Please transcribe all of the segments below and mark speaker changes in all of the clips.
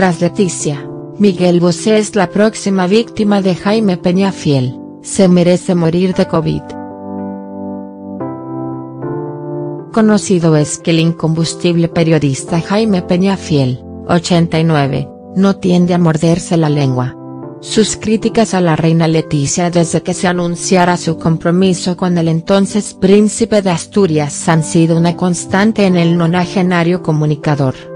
Speaker 1: Tras Leticia, Miguel Bosé es la próxima víctima de Jaime Peñafiel, se merece morir de COVID. Conocido es que el incombustible periodista Jaime Peñafiel, 89, no tiende a morderse la lengua. Sus críticas a la reina Leticia desde que se anunciara su compromiso con el entonces príncipe de Asturias han sido una constante en el nonagenario comunicador.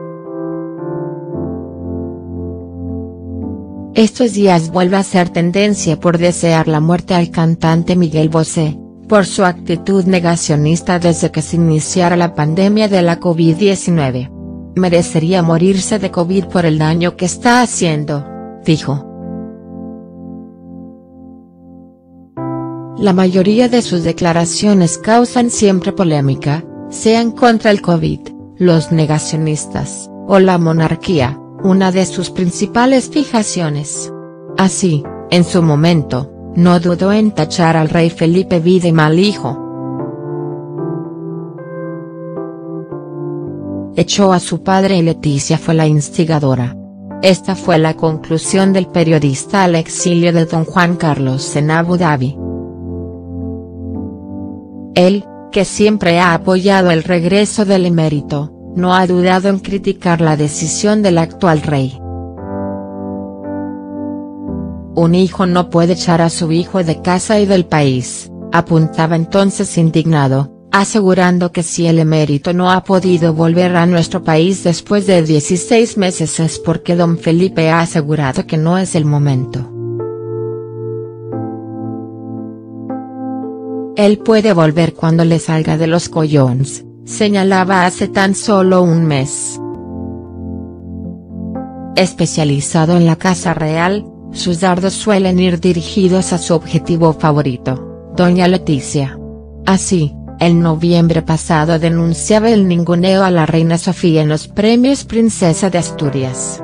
Speaker 1: Estos días vuelve a ser tendencia por desear la muerte al cantante Miguel Bosé, por su actitud negacionista desde que se iniciara la pandemia de la COVID-19. Merecería morirse de COVID por el daño que está haciendo, dijo. La mayoría de sus declaraciones causan siempre polémica, sean contra el COVID, los negacionistas, o la monarquía, una de sus principales fijaciones. Así, en su momento, no dudó en tachar al rey Felipe V de mal hijo. Echó a su padre y Leticia fue la instigadora. Esta fue la conclusión del periodista al exilio de don Juan Carlos en Abu Dhabi. Él, que siempre ha apoyado el regreso del emérito, no ha dudado en criticar la decisión del actual rey. Un hijo no puede echar a su hijo de casa y del país, apuntaba entonces indignado, asegurando que si el emérito no ha podido volver a nuestro país después de 16 meses es porque don Felipe ha asegurado que no es el momento. Él puede volver cuando le salga de los collones, señalaba hace tan solo un mes. Especializado en la Casa Real, sus dardos suelen ir dirigidos a su objetivo favorito, doña Leticia. Así, en noviembre pasado denunciaba el ninguneo a la reina Sofía en los premios Princesa de Asturias.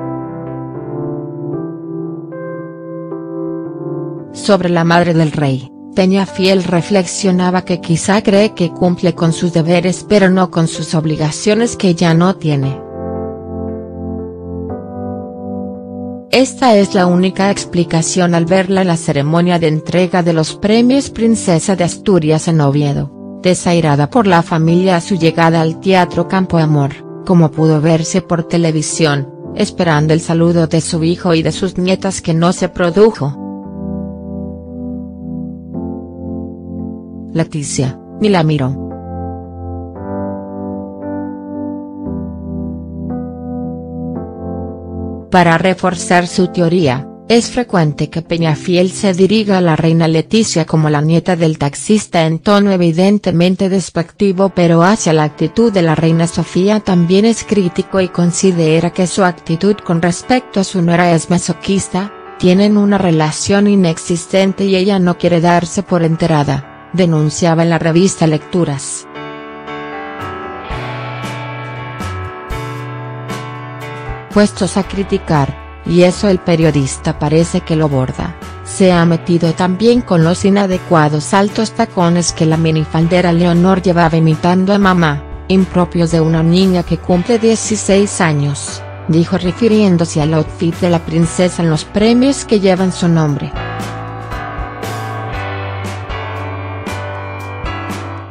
Speaker 1: Sobre la madre del rey, Peñafiel reflexionaba que quizá cree que cumple con sus deberes pero no con sus obligaciones que ya no tiene. Esta es la única explicación al verla en la ceremonia de entrega de los premios Princesa de Asturias en Oviedo, desairada por la familia a su llegada al Teatro Campo Amor, como pudo verse por televisión, esperando el saludo de su hijo y de sus nietas que no se produjo. Leticia, ni la miró. Para reforzar su teoría, es frecuente que Peñafiel se diriga a la reina Leticia como la nieta del taxista en tono evidentemente despectivo pero hacia la actitud de la reina Sofía también es crítico y considera que su actitud con respecto a su nuera es masoquista, tienen una relación inexistente y ella no quiere darse por enterada, denunciaba en la revista Lecturas. puestos a criticar, y eso el periodista parece que lo borda, se ha metido también con los inadecuados altos tacones que la minifaldera Leonor llevaba imitando a mamá, impropios de una niña que cumple 16 años, dijo refiriéndose al outfit de la princesa en los premios que llevan su nombre.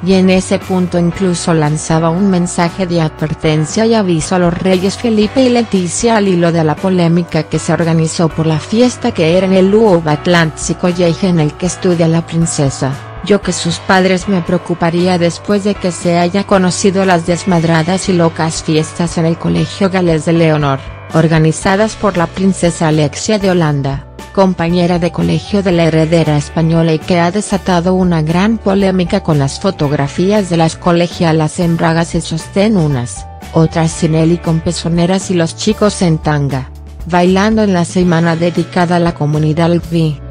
Speaker 1: Y en ese punto incluso lanzaba un mensaje de advertencia y aviso a los reyes Felipe y Leticia al hilo de la polémica que se organizó por la fiesta que era en el Louvre Atlántico y en el que estudia la princesa, yo que sus padres me preocuparía después de que se haya conocido las desmadradas y locas fiestas en el Colegio Gales de Leonor, organizadas por la princesa Alexia de Holanda compañera de colegio de la heredera española y que ha desatado una gran polémica con las fotografías de las colegialas en bragas y sostén unas, otras sin él y con pezoneras y los chicos en tanga, bailando en la semana dedicada a la comunidad LGBTI.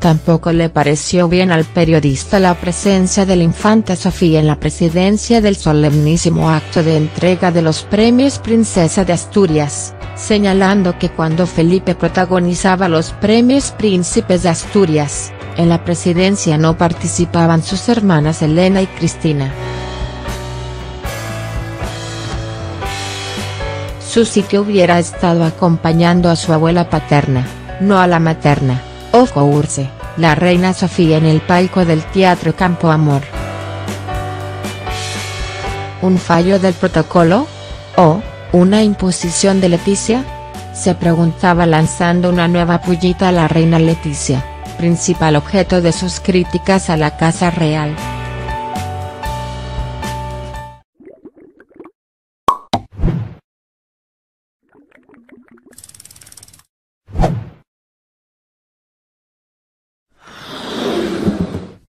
Speaker 1: Tampoco le pareció bien al periodista la presencia de la infanta Sofía en la presidencia del solemnísimo acto de entrega de los premios Princesa de Asturias, señalando que cuando Felipe protagonizaba los premios Príncipes de Asturias, En la presidencia no participaban sus hermanas Elena y Cristina. Susi que hubiera estado acompañando a su abuela paterna, no a la materna, Ojo Urse, la reina Sofía en el palco del Teatro Campo Amor. ¿Un fallo del protocolo? ¿O, una imposición de Leticia? Se preguntaba lanzando una nueva pullita a la reina Leticia principal objeto de sus críticas a la Casa Real.